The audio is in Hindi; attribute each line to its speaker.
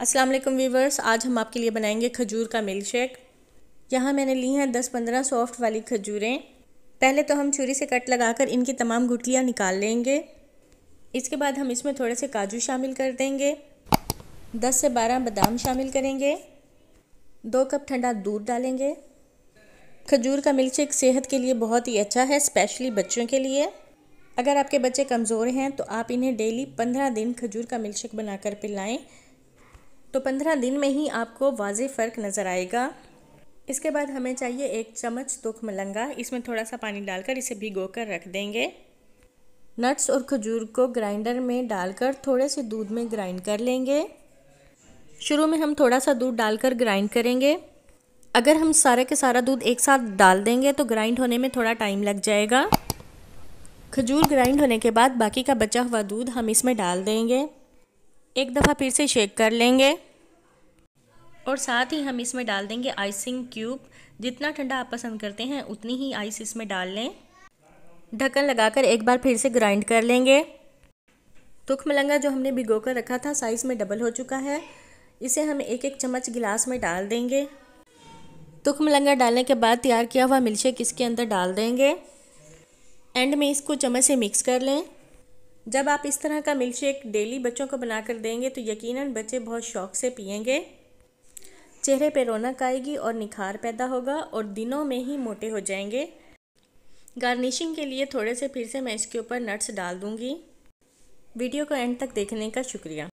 Speaker 1: अस्सलाम वालेकुम वीवर्स आज हम आपके लिए बनाएँगे खजूर का मिल्क शेक यहाँ मैंने ली हैं दस पंद्रह सॉफ्ट वाली खजूरें। पहले तो हम छुरी से कट लगाकर इनकी तमाम गुटलियाँ निकाल लेंगे। इसके बाद हम इसमें थोड़े से काजू शामिल कर देंगे। दस से बारह बादाम शामिल करेंगे। दो कप ठंडा दूध डालेंगे। खजूर का मिल्क शेक सेहत के लिए बहुत ही अच्छा है, स्पेशली बच्चों के लिए। अगर आपके बच्चे कमज़ोर हैं तो आप इन्हें डेली पंद्रह दिन खजूर का मिल्क शेक बनाकर पिलाएँ। तो पंद्रह दिन में ही आपको वाज फ़र्क नज़र आएगा। इसके बाद हमें चाहिए एक चम्मच तुख मलंगा। इसमें थोड़ा सा पानी डालकर इसे भिगो कर रख देंगे। नट्स और खजूर को ग्राइंडर में डालकर थोड़े से दूध में ग्राइंड कर लेंगे। शुरू में हम थोड़ा सा दूध डालकर ग्राइंड करेंगे। अगर हम सारे के सारा दूध एक साथ डाल देंगे तो ग्राइंड होने में थोड़ा टाइम लग जाएगा। खजूर ग्राइंड होने के बाद बाकी का बचा हुआ दूध हम इसमें डाल देंगे। एक दफ़ा फिर से शेक कर लेंगे। और साथ ही हम इसमें डाल देंगे आइसिंग क्यूब जितना ठंडा आप पसंद करते हैं, उतनी ही आइस इसमें डाल लें। ढक्कन लगाकर एक बार फिर से ग्राइंड कर लेंगे। तुख मलंगा जो हमने भिगो कर रखा था साइज़ में डबल हो चुका है। इसे हम एक एक चम्मच गिलास में डाल देंगे। तुख मलंगा डालने के बाद तैयार किया हुआ मिल्कशेक इसके अंदर डाल देंगे। एंड में इसको चम्मच से मिक्स कर लें। जब आप इस तरह का मिल्क शेक डेली बच्चों को बनाकर देंगे तो यकीनन बच्चे बहुत शौक से पियेंगे। चेहरे पर रौनक आएगी और निखार पैदा होगा और दिनों में ही मोटे हो जाएँगे। गार्निशिंग के लिए थोड़े से फिर से मैं इसके ऊपर नट्स डाल दूँगी। वीडियो को एंड तक देखने का शुक्रिया।